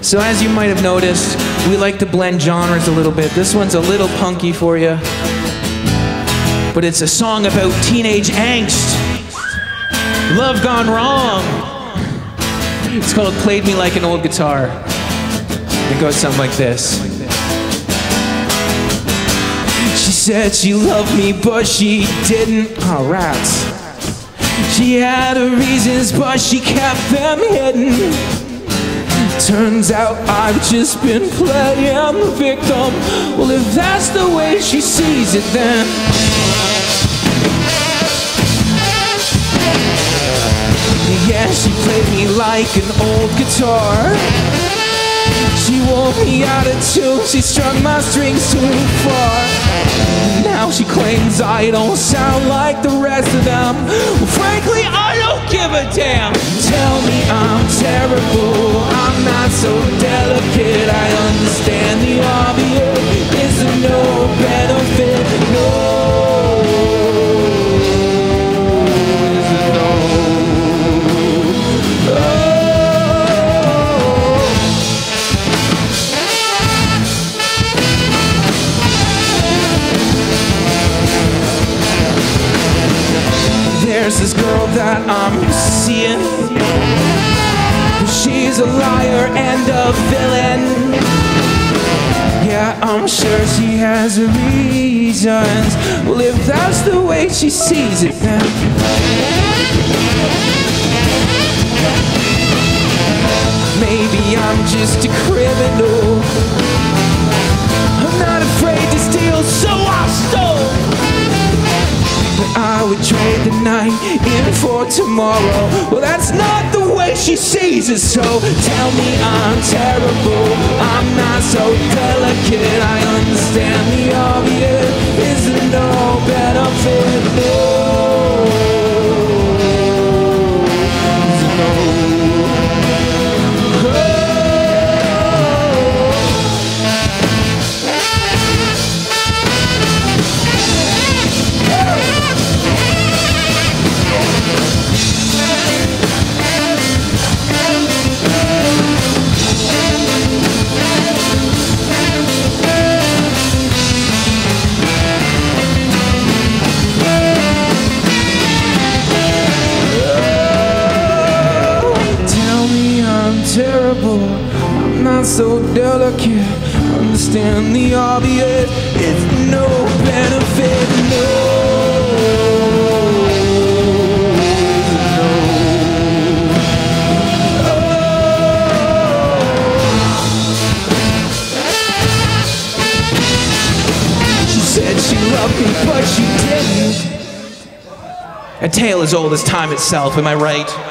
So, as you might have noticed, we like to blend genres a little bit. This one's a little punky for you, but it's a song about teenage angst. Love gone wrong. It's called Played Me Like an Old Guitar. It goes something like this. She said she loved me, but she didn't. Oh, rats. She had her reasons, but she kept them hidden. Turns out I've just been playing the victim. Well, if that's the way she sees it, then. Yeah, she played me like an old guitar. She wore me out of tune, she strung my strings too far. Now she claims I don't sound like the rest of them. Well, frankly, I don't give a damn. Tell me I'm terrible, I'm not so delicate. I understand the obvious is no benefit. No. no. Oh. There's this girl that I'm seeing. And a villain. Yeah, I'm sure she has reasons. Well, if that's the way she sees it, then. But I would trade the night in for tomorrow. Well, that's not the way she sees it. So tell me I'm terrible. I'm not so delicate. I understand the obvious. Terrible. I'm not so delicate. Understand the obvious. It's no benefit. No. No. Oh. She said she loved me, but she didn't. A tale as old as time itself, am I right?